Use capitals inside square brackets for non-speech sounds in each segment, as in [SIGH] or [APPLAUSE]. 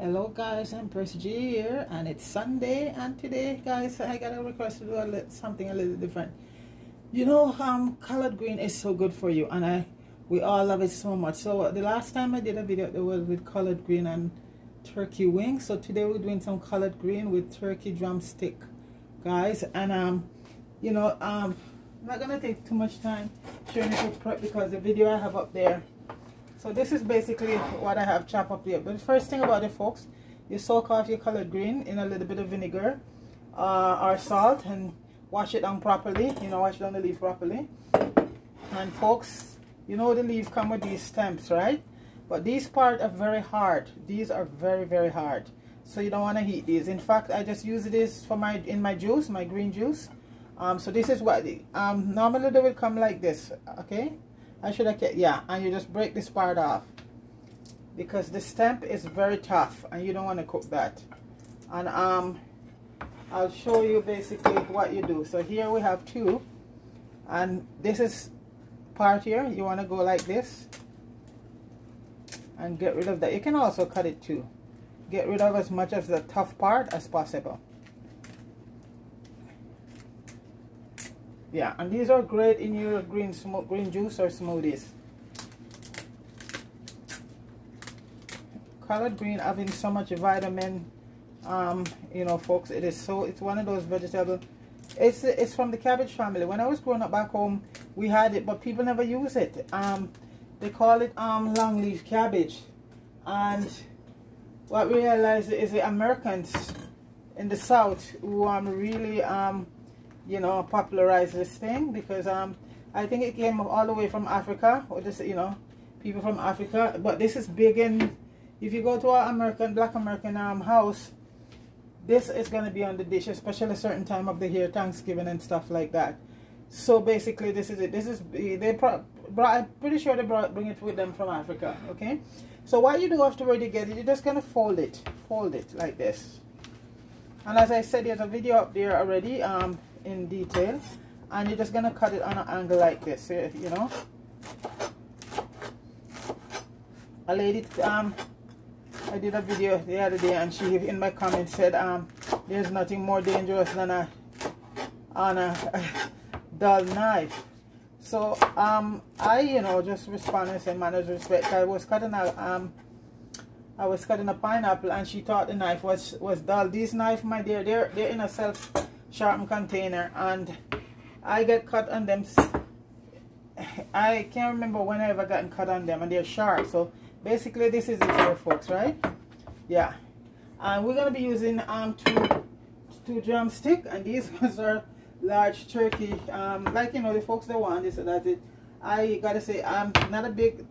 Hello guys, Empress G here and it's Sunday and today guys I got a request to do a something a little different. You know um collard green is so good for you and I we all love it so much. So the last time I did a video it was with collard green and turkey wings. So today we're doing some collard green with turkey drumstick guys and um you know um I'm not gonna take too much time showing you prep because the video I have up there so this is basically what I have chopped up here. But the first thing about the folks, you soak off your collard green in a little bit of vinegar uh, or salt and wash it down properly. You know, wash down the leaf properly. And folks, you know the leaf come with these stems, right? But these part are very hard. These are very, very hard. So you don't want to heat these. In fact, I just use this for my in my juice, my green juice. Um, so this is what, um, normally they will come like this, okay? I should have kept, yeah, and you just break this part off because the stamp is very tough and you don't want to cook that. And um, I'll show you basically what you do. So here we have two and this is part here. You want to go like this and get rid of that. You can also cut it too. Get rid of as much of the tough part as possible. Yeah and these are great in your green green juice or smoothies. Collard green having so much vitamin um you know folks. It is so it's one of those vegetables it's it's from the cabbage family. When i was growing up back home we had it but people never use it. Um they call it um long leaf cabbage. And what we realized is the americans in the south who um really um you know, popularize this thing because um, I think it came all the way from Africa, or just, you know, people from Africa. But this is big in, if you go to an American, black American um, house, this is going to be on the dish, especially a certain time of the year, Thanksgiving and stuff like that. So basically, this is it. This is, they brought, I'm pretty sure they brought, bring it with them from Africa, okay? So what you do afterward you get it, you're just going to fold it, fold it like this. And as I said, there's a video up there already. Um, in detail. And you're just gonna cut it on an angle like this you know? A lady um I did a video the other day and she in my comments said um there's nothing more dangerous than a on a, a [LAUGHS] dull knife. So um I you know just responded and said manners respect. I was cutting a um I was cutting a pineapple and she thought the knife was was dull. These knife my dear they're they're in a self sharpened container and I get cut on them I can't remember when I ever gotten cut on them and they're sharp. So basically this is it here folks right? Yeah. And we're gonna be using um two two drumstick and these [LAUGHS] ones are large turkey um like you know the folks that want this so that's it. I gotta say I'm not a big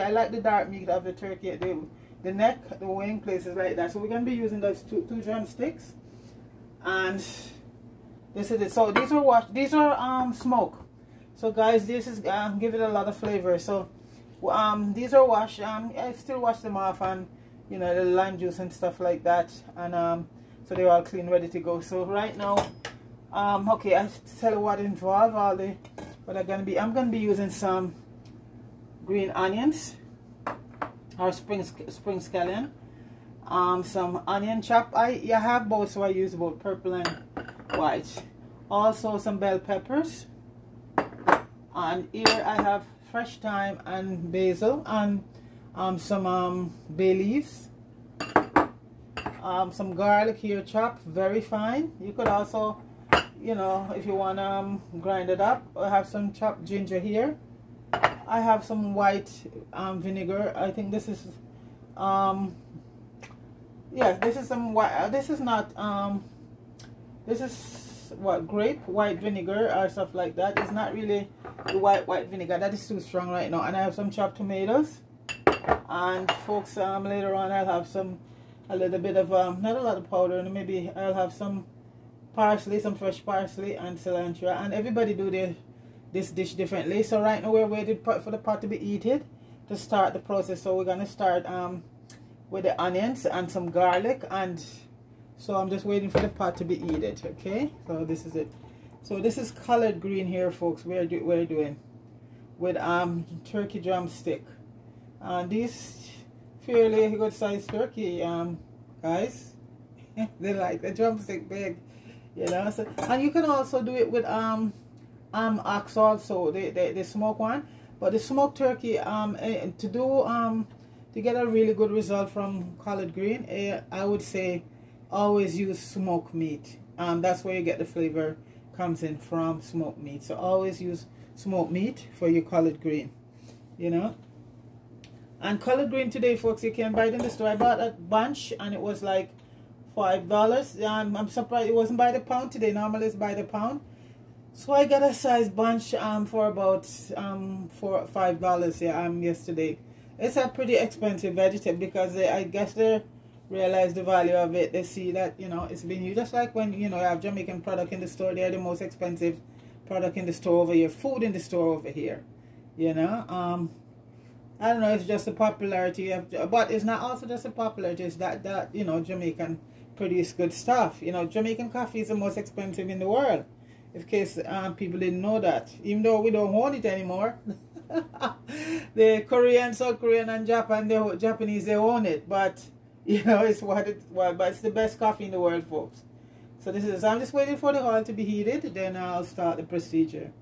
I like the dark meat of the turkey the, the neck the wing places like that. So we're gonna be using those two two drumsticks and this is it. So these are washed these are um smoke. So guys this is um give it a lot of flavor. So um these are washed um i still wash them off and you know the lime juice and stuff like that. And um so they're all clean ready to go. So right now um okay i tell you what involved all the what i'm gonna be i'm gonna be using some green onions or spring spring scallion. Um some onion chop. I I have both so i use both purple and white. Also some bell peppers. And here I have fresh thyme and basil and um, some um, bay leaves. Um, some garlic here chopped very fine. You could also you know if you want to um, grind it up I have some chopped ginger here. I have some white um, vinegar. I think this is um yes this is some white this is not um this is what grape white vinegar or stuff like that. It's not really the white white vinegar. That is too strong right now. And i have some chopped tomatoes. And folks um later on i'll have some a little bit of um not a lot of powder. And maybe i'll have some parsley some fresh parsley and cilantro. And everybody do their this dish differently. So right now we're waiting for the pot to be heated to start the process. So we're gonna start um with the onions and some garlic and so I'm just waiting for the pot to be heated okay so this is it so this is collard green here folks we're, do, we're doing with um turkey drumstick and these fairly good sized turkey, um, guys. [LAUGHS] they like the drumstick big, you know. So, and you can also do it with um, um, ox also, the, the, the smoke one. But the smoked turkey, um, eh, to do, um, to get a really good result from collard green, eh, I would say always use smoked meat. Um, that's where you get the flavor comes in from smoked meat. So always use smoked meat for your collard green, you know. And collard green today, folks, you can buy it in the store. I bought a bunch and it was like five dollars. Um, I'm surprised it wasn't by the pound today. Normally it's by the pound. So I got a size bunch um for about um five dollars yeah um yesterday. It's a pretty expensive vegetable because they, I guess they realize the value of it. They see that you know it's been used just like when you know you have Jamaican product in the store. They're the most expensive product in the store over here. Food in the store over here. You know um. I don't know, it's just the popularity of, but it's not also just the popularity, it's that, that, you know, Jamaican produce good stuff. You know, Jamaican coffee is the most expensive in the world. In case um, people didn't know that. Even though we don't own it anymore. [LAUGHS] the Korean, South Korean and Japan, the Japanese, they own it. But, [LAUGHS] you know, it's what it, but it's the best coffee in the world, folks. So this is, I'm just waiting for the oil to be heated. Then I'll start the procedure.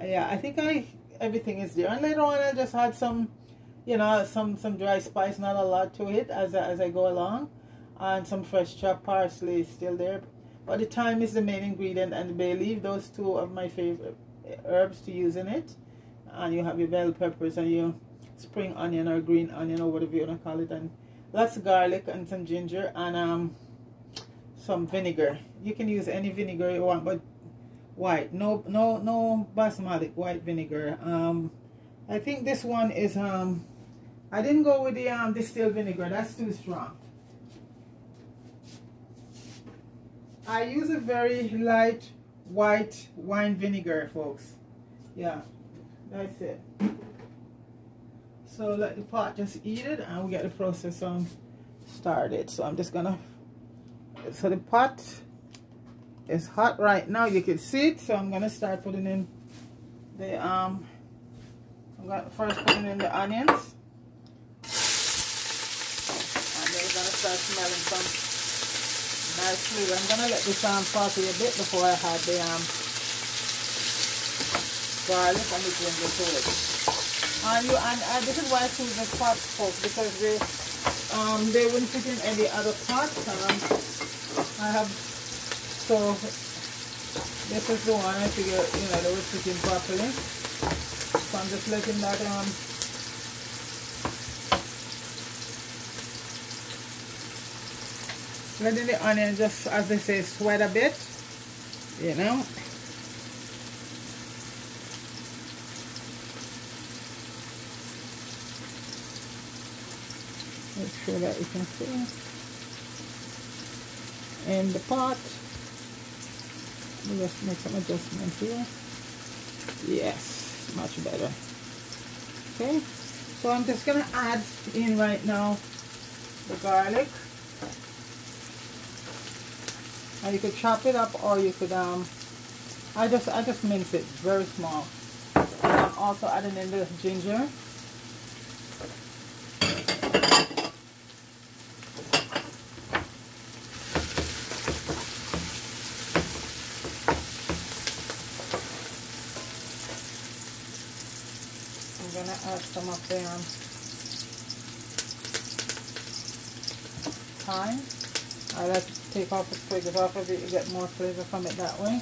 Uh, yeah, I think I, everything is there. And later on, I'll just add some, you know, some, some dry spice, not a lot to it as, as I go along and some fresh chopped parsley is still there but the thyme is the main ingredient and the bay leaf those two of my favorite eh, herbs to use in it and you have your bell peppers and your spring onion or green onion or whatever you want to call it and lots of garlic and some ginger and um some vinegar. You can use any vinegar you want but white. No no no basmati white vinegar. Um i think this one is um i didn't go with the um distilled vinegar. That's too strong. I use a very light white wine vinegar, folks. Yeah, that's it. So let the pot just eat it and we get the process on started. So I'm just gonna, so the pot is hot right now. You can see it. So I'm gonna start putting in the, um, I'm gonna first putting in the onions. And then we're gonna start smelling some nicely. I'm gonna let this um saute a bit before I add the um garlic and the ginger to it. And you and uh, this is why I choose the pot folk because they um they wouldn't fit in any other pot. Um, I have so this is the one I figure you know they would fit in properly. So I'm just letting that um letting the onion just, as they say, sweat a bit, you know. Make sure that you can see. And the pot, let just make some adjustments here. Yes, much better. Okay, so I'm just gonna add in right now the garlic. And you could chop it up or you could um I just I just mince it very small. And I'm also adding in the ginger. I'm some of um, thyme. I like to take off the twigs off of it to get more flavor from it that way.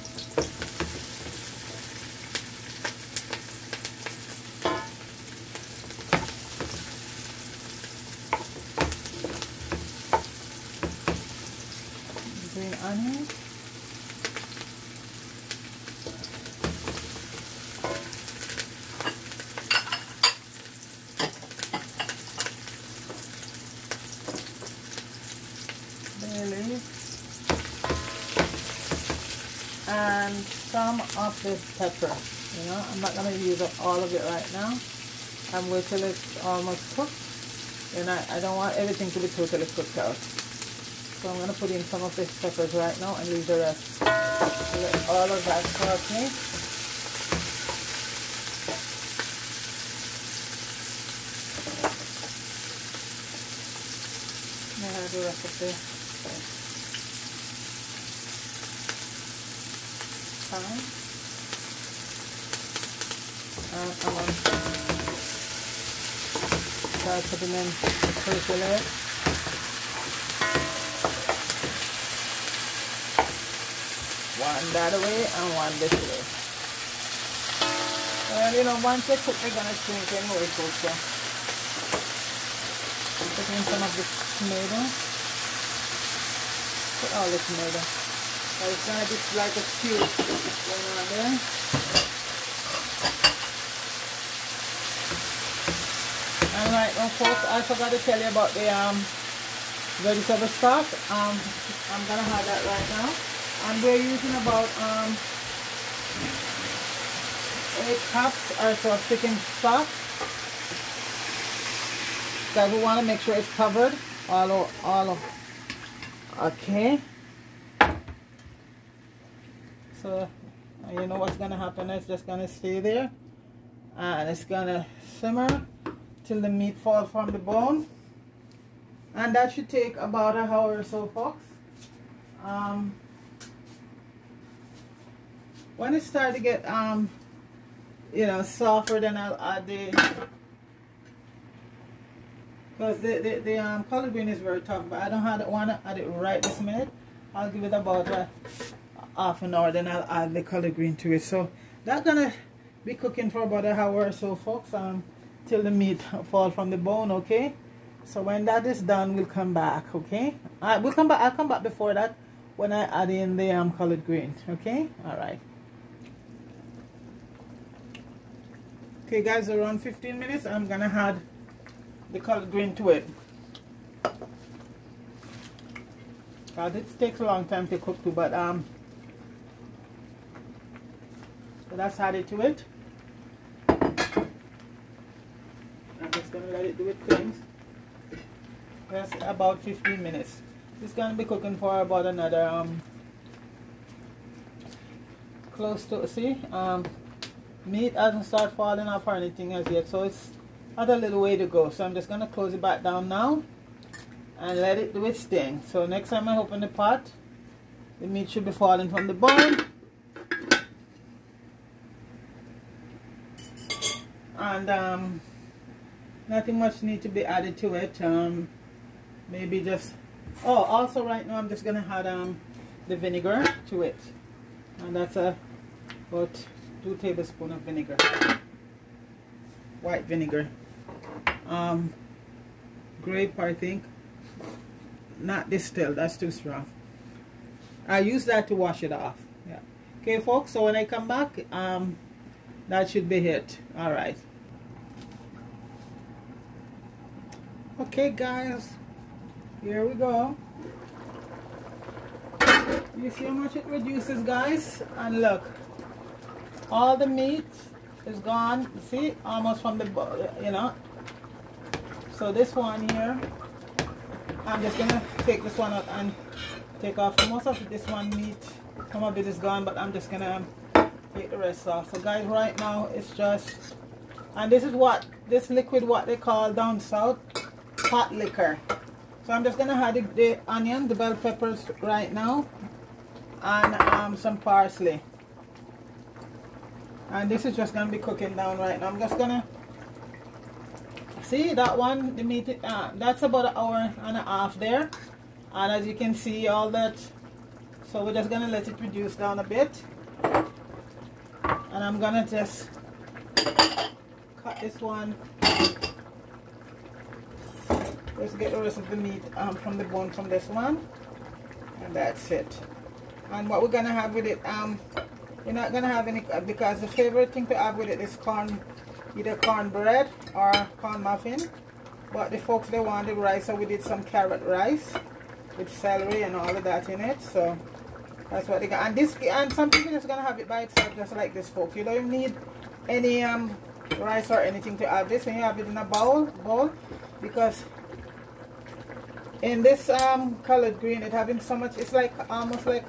Green onions. and some of this pepper. You know, I'm not going to use up all of it right now. I'm wait till it's almost cooked. And I, I don't want everything to be totally cooked out. So I'm going to put in some of these peppers right now and leave the rest. Let all of that saute. Yeah, the rest of time. And I'm going to start putting in the percolate. One that way and one this way. And you know, once they cook, they're gonna shrink anyway, so put in some of the tomato. Put all the tomato. So it's gonna be like a stew going on there. And right now folks, I forgot to tell you about the um, vegetable stock. Um, I'm gonna have that right now. And we're using about um, 8 cups or so of chicken stock. So we want to make sure it's covered all over, all over. Okay. So you know what's gonna happen? It's just gonna stay there, and it's gonna simmer till the meat falls from the bone, and that should take about an hour or so, folks. Um, when it starts to get um, you know, softer, then I'll add the because the, the, the um, collard green is very tough, but I don't want to add it right this minute. I'll give it about a, half an hour, then I'll add the collard green to it. So that's to be cooking for about an hour or so, folks, um, till the meat fall from the bone, okay? So when that is done, we'll come back, okay? I, we'll come back, I'll come back before that when I add in the um, collard greens, okay? All right. Okay, guys, around 15 minutes, I'm to add the collard green to it. Because it takes a long time to cook too, but um, so that's added to it. I'm just gonna let it do its things. That's about 15 minutes. It's gonna be cooking for about another um close to see um meat hasn't started falling off or anything as yet, so it's had a little way to go. So I'm just going to close it back down now and let it do its thing. So next time I open the pot, the meat should be falling from the bone. And um, nothing much need to be added to it. Um, maybe just, oh, also right now I'm just to add um, the vinegar to it. And that's a, about two tablespoon of vinegar. White vinegar um, grape I think not distilled that's too strong I use that to wash it off yeah okay folks so when I come back um, that should be it all right okay guys. Here we go. You see how much it reduces guys? And look. All the meat is gone see? Almost from the you know? So this one here I'm just gonna take this one out and take off. Most of this one meat some of it is gone but I'm just gonna take the rest off. So guys right now it's just and this is what this liquid what they call down south pot liquor. So I'm just gonna add the, the onion the bell peppers right now and um, some parsley. And this is just gonna be cooking down right now. I'm just gonna see that one the meat uh, that's about an hour and a half there. And as you can see all that so we're just gonna let it reduce down a bit. And I'm gonna just cut this one let's get the rest of the meat um, from the bone from this one. And that's it. And what we're gonna have with it um you're not gonna have any because the favorite thing to have with it is corn either cornbread or corn muffin. But the folks they wanted rice so we did some carrot rice with celery and all of that in it so that's what they got. And this and some people just gonna have it by itself just like this folks you don't need any um rice or anything to add this. When you have it in a bowl bowl because in this um collard green it having so much it's like almost like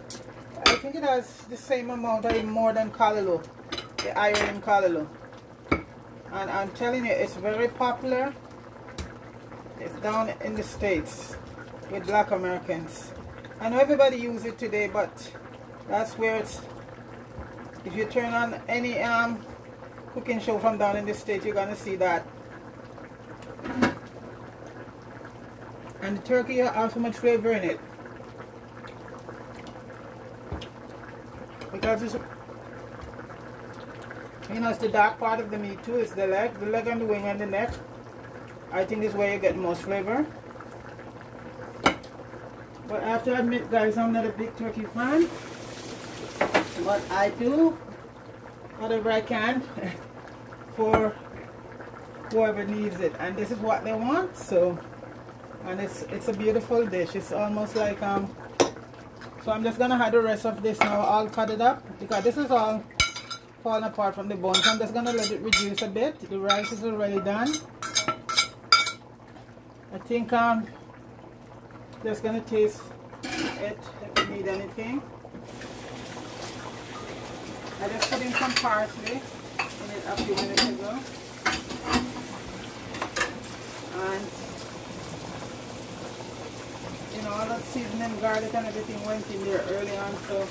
I think it has the same amount or more than callaloo the iron in callaloo and I'm telling you it's very popular it's down in the States with black Americans. I know everybody use it today, but that's where it's, if you turn on any um, cooking show from down in the state, you're to see that. And the turkey has so much flavor in it. Because it's, you know, it's the dark part of the meat too. It's the leg, the leg and the wing and the neck. I think is where you get most flavor. But I have to admit, guys, I'm not a big turkey fan. But I do whatever I can [LAUGHS] for whoever needs it. And this is what they want. So, and it's it's a beautiful dish. It's almost like um. So I'm just gonna have the rest of this now I'll cut it up because this is all falling apart from the bones I'm just gonna let it reduce a bit. The rice is already done. I think um just gonna taste it if you need anything. I just put in some parsley in it a few minutes ago. And you know all that seasoning, garlic and everything went in there early on so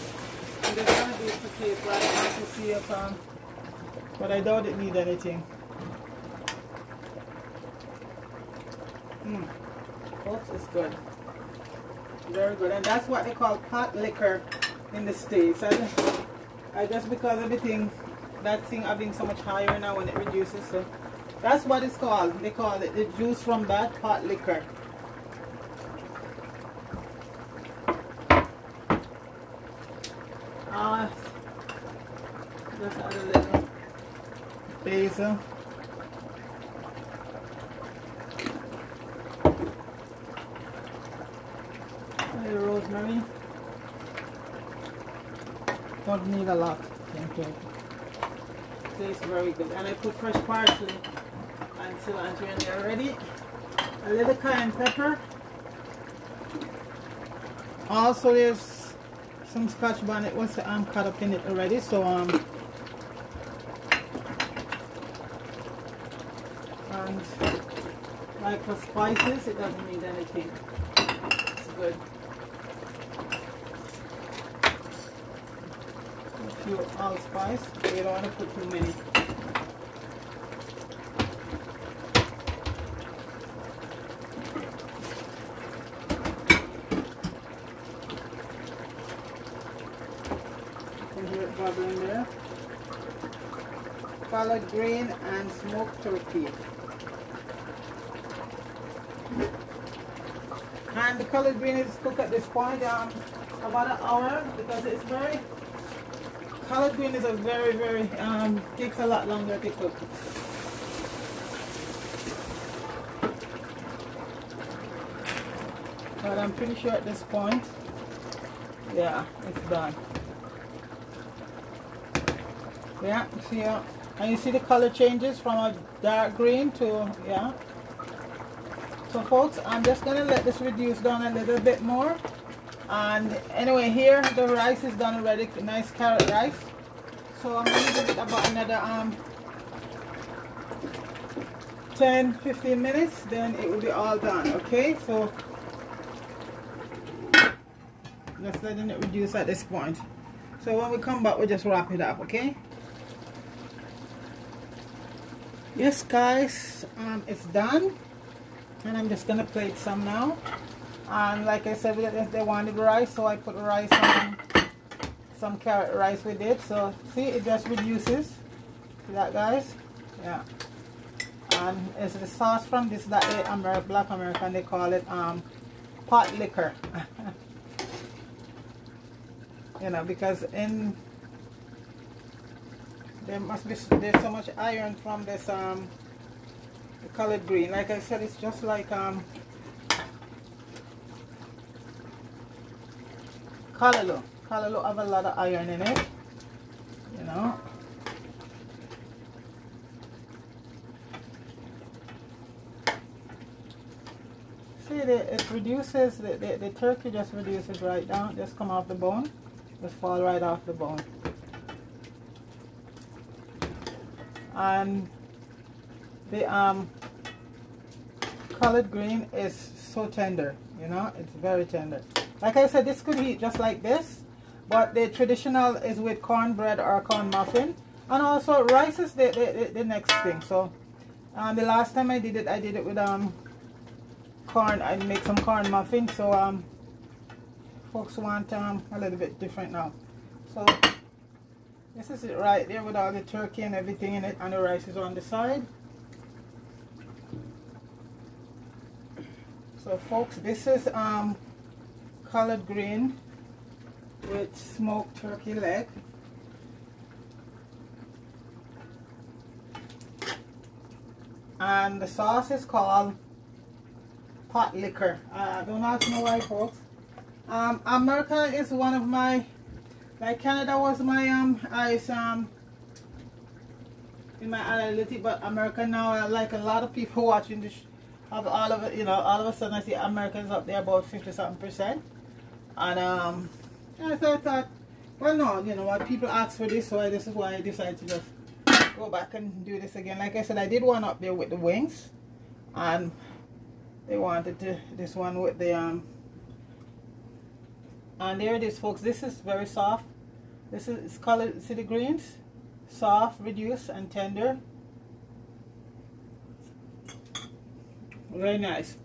just gonna do it taste right now to see if um but I doubt it need anything. Mmm. Folks, it's good. Very good. And that's what they call pot liquor in the States. I just, I just because everything, that thing having so much higher now when it reduces. So that's what it's called. They call it the juice from that pot liquor. Uh, just add a little basil. rosemary. Don't need a lot. Thank you. Tastes very good. And I put fresh parsley and cilantro in there already. A little cayenne pepper. Also there's some scotch bonnet was um, cut up in it already. So um and like for spices it doesn't need anything. It's good. few allspice. You don't want to put too many. Bubbling there. Collard green and smoked turkey. And the collard green is cooked at this point um, about an hour because it's very collard green is a very, very, um, takes a lot longer to cook. But I'm pretty sure at this point, yeah, it's done. Yeah, see, uh, and you see the color changes from a dark green to, yeah. So folks, I'm just going to let this reduce down a little bit more. And anyway here the rice is done already nice carrot rice. So I'm to give it about another um 10 15 minutes then it will be all done okay? So just letting it reduce at this point. So when we come back we'll just wrap it up okay? Yes guys um, it's done and I'm just gonna plate some now. And like I said they wanted rice so I put rice on some carrot rice with it. So see it just reduces. See that guys? Yeah. And it's the sauce from this that they Amer black American they call it um pot liquor. [LAUGHS] You know because in there must be there's so much iron from this um collard green like I said it's just like um Callaloo. Callaloo have a lot of iron in it. You know. See, the, it reduces, the, the, the turkey just reduces right down, just come off the bone. Just fall right off the bone. And the um, collard green is so tender, you know, it's very tender. Like I said, this could eat just like this, but the traditional is with cornbread or corn muffin. And also rice is the, the, the next thing. So um, the last time I did it, I did it with um corn. I make some corn muffin. So um, folks want um, a little bit different now. So this is it right there with all the turkey and everything in it. And the rice is on the side. So folks, this is um, collard green with smoked turkey leg. And the sauce is called pot liquor. Uh, don't ask me why folks. Um, America is one of my, like Canada was my um, ice um, in my analytic, but America now, I like a lot of people [LAUGHS] watching this of all of it, you know, all of a sudden I see Americans up there about 50 something percent. And um, I thought, well, no, you know what, people ask for this, so this is why I decided to just go back and do this again. Like I said, I did one up there with the wings, and they wanted to, this one with the, um, and there it is, folks. This is very soft. This is colored city greens, soft, reduced, and tender. Very nice.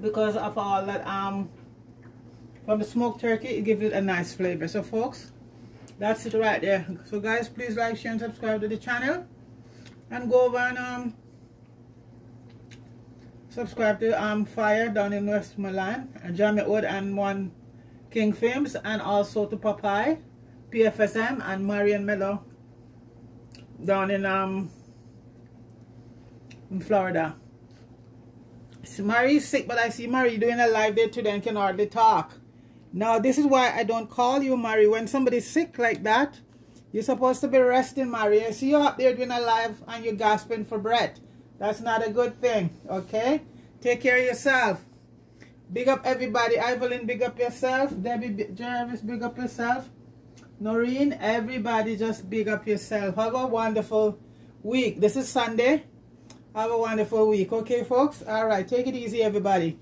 Because of all that um from the smoked turkey it gives it a nice flavor. So folks that's it right there. So guys please like share and subscribe to the channel. And go over and um subscribe to um fire down in westmoreland and jamie wood and one king films and also to popeye pfsm and marion mello down in um in Florida. Mary's sick, but I see Mary doing a live there today and can hardly talk. Now, this is why I don't call you, Mary. When somebody's sick like that, you're supposed to be resting, Mary. I see you up there doing a live and you're gasping for breath. That's not a good thing, okay? Take care of yourself. Big up everybody. Evelyn, big up yourself. Debbie Jarvis, big up yourself. Noreen, everybody just big up yourself. Have a wonderful week. This is Sunday. Have a wonderful week. Okay, folks? All right. Take it easy, everybody.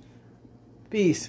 Peace.